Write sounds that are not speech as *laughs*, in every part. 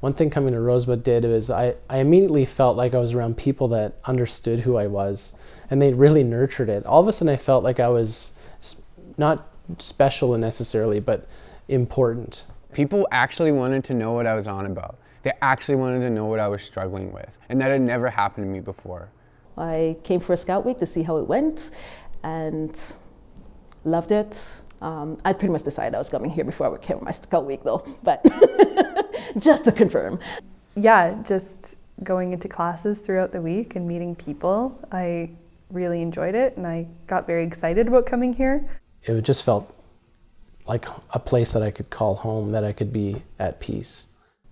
one thing coming to Rosebud did was I, I immediately felt like I was around people that understood who I was and they really nurtured it. All of a sudden, I felt like I was not special necessarily, but important. People actually wanted to know what I was on about. They actually wanted to know what I was struggling with, and that had never happened to me before. I came for a scout week to see how it went and loved it. Um, I pretty much decided I was coming here before I came for my scout week though, but *laughs* just to confirm. Yeah, just going into classes throughout the week and meeting people. I really enjoyed it and I got very excited about coming here. It just felt like a place that I could call home, that I could be at peace.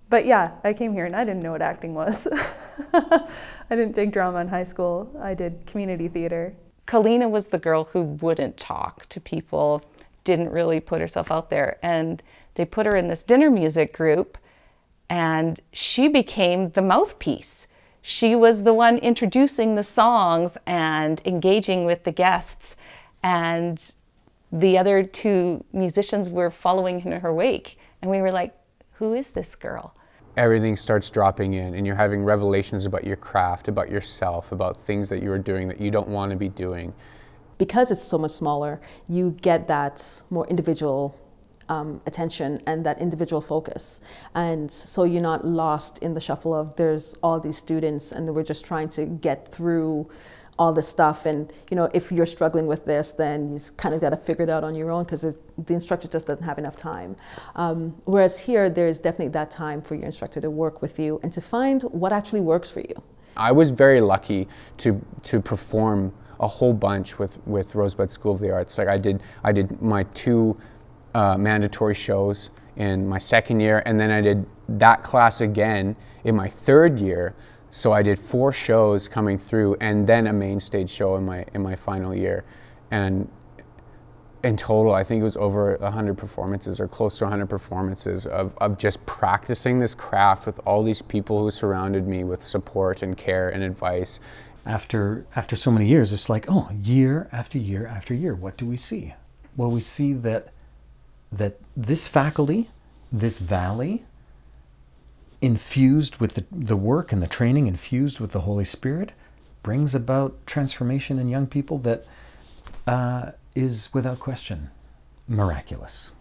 But yeah, I came here and I didn't know what acting was. *laughs* I didn't take drama in high school. I did community theater. Kalina was the girl who wouldn't talk to people, didn't really put herself out there. And they put her in this dinner music group and she became the mouthpiece. She was the one introducing the songs and engaging with the guests. And the other two musicians were following in her wake. And we were like, who is this girl? Everything starts dropping in, and you're having revelations about your craft, about yourself, about things that you are doing that you don't want to be doing. Because it's so much smaller, you get that more individual um, attention and that individual focus. And so you're not lost in the shuffle of there's all these students and we're just trying to get through all this stuff. And you know, if you're struggling with this, then you kind of got to figure it out on your own because the instructor just doesn't have enough time. Um, whereas here, there is definitely that time for your instructor to work with you and to find what actually works for you. I was very lucky to to perform a whole bunch with with Rosebud School of the Arts. Like I did, I did my two uh, mandatory shows in my second year, and then I did that class again in my third year. So I did four shows coming through, and then a main stage show in my in my final year, and in total, I think it was over 100 performances or close to 100 performances of, of just practicing this craft with all these people who surrounded me with support and care and advice. After, after so many years, it's like, oh, year after year after year, what do we see? Well, we see that, that this faculty, this valley, infused with the, the work and the training, infused with the Holy Spirit, brings about transformation in young people that uh, is without question miraculous.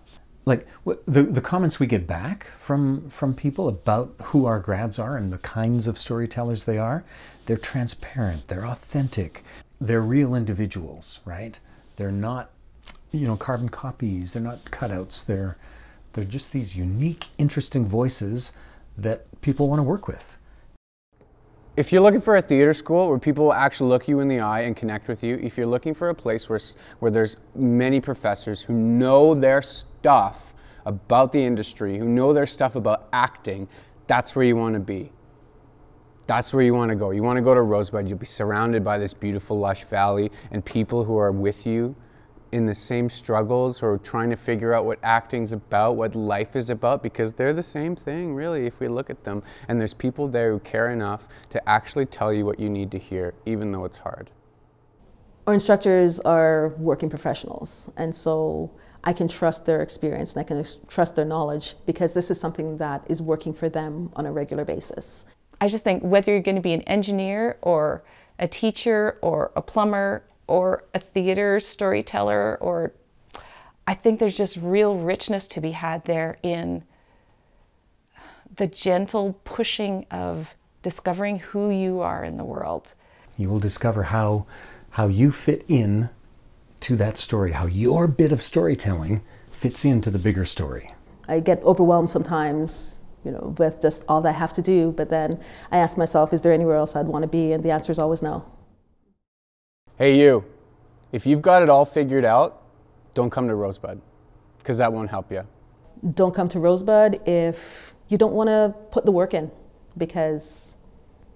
Like the, the comments we get back from, from people about who our grads are and the kinds of storytellers they are, they're transparent, they're authentic, they're real individuals, right? They're not, you know, carbon copies, they're not cutouts, they're, they're just these unique, interesting voices that people want to work with. If you're looking for a theater school where people will actually look you in the eye and connect with you, if you're looking for a place where, where there's many professors who know their stuff about the industry, who know their stuff about acting, that's where you want to be. That's where you want to go. You want to go to Rosebud. You'll be surrounded by this beautiful, lush valley and people who are with you in the same struggles or trying to figure out what acting's about, what life is about, because they're the same thing, really, if we look at them. And there's people there who care enough to actually tell you what you need to hear, even though it's hard. Our instructors are working professionals, and so I can trust their experience and I can trust their knowledge because this is something that is working for them on a regular basis. I just think whether you're going to be an engineer or a teacher or a plumber or a theater storyteller or I think there's just real richness to be had there in the gentle pushing of discovering who you are in the world. You will discover how how you fit in to that story, how your bit of storytelling fits into the bigger story. I get overwhelmed sometimes, you know, with just all that I have to do, but then I ask myself, is there anywhere else I'd want to be? And the answer is always no. Hey, you, if you've got it all figured out, don't come to Rosebud because that won't help you. Don't come to Rosebud if you don't want to put the work in because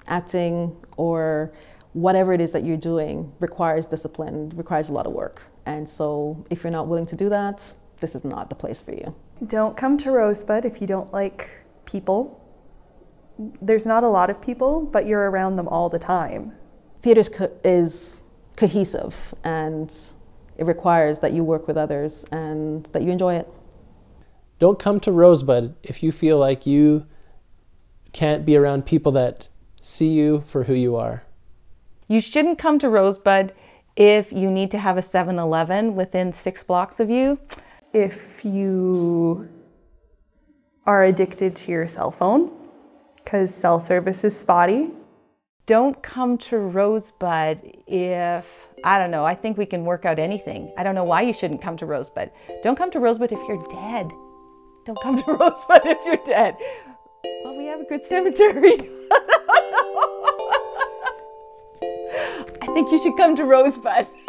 acting or whatever it is that you're doing requires discipline, requires a lot of work. And so if you're not willing to do that, this is not the place for you. Don't come to Rosebud if you don't like people. There's not a lot of people, but you're around them all the time. Theater is cohesive and it requires that you work with others and that you enjoy it. Don't come to Rosebud if you feel like you can't be around people that see you for who you are. You shouldn't come to Rosebud if you need to have a 7 Eleven within six blocks of you. If you are addicted to your cell phone, because cell service is spotty. Don't come to Rosebud if, I don't know, I think we can work out anything. I don't know why you shouldn't come to Rosebud. Don't come to Rosebud if you're dead. Don't come to *laughs* Rosebud if you're dead. Well, we have a good cemetery. *laughs* I think you should come to Rosebud. *laughs*